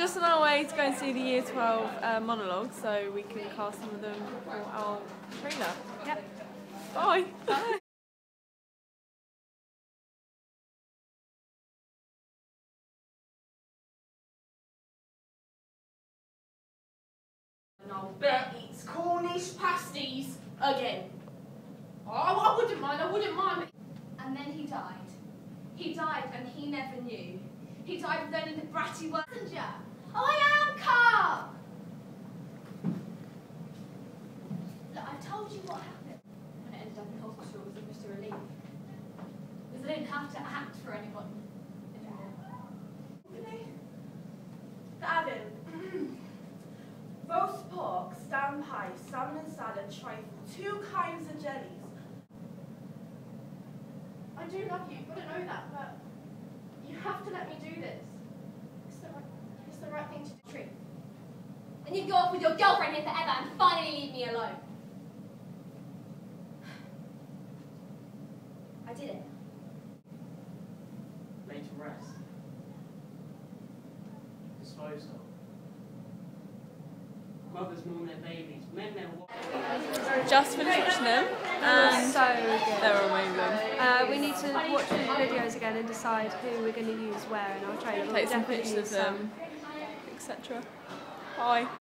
just on our way to go and see the Year 12 uh, monologue, so we can cast some of them for our trailer. Yep. Bye. Bye. And I'll bet it's Cornish pasties again. Oh, I wouldn't mind, I wouldn't mind. And then he died. He died and he never knew. He died only the bratty messenger. Oh, I am Carl! Look, I told you what happened when it ended up in hospital with Mr. Relief. Because I didn't have to act for anyone. Adam. Roast pork, stand pie, salmon salad, trifle, two kinds of jellies. I do love you, you've got to know that, but you have to let me do this. It's the right, it's the right thing to do. True. Then you can go off with your girlfriend here forever and finally leave me alone. I did it. Laid to rest. Disposed of. Mothers mourn their babies. Men then what? Just finished watching them, and so good. they're amazing. Uh, we need to watch the videos again and decide who we're going to use where in our trailer. but Take we'll some definitely pictures of them, etc. Bye.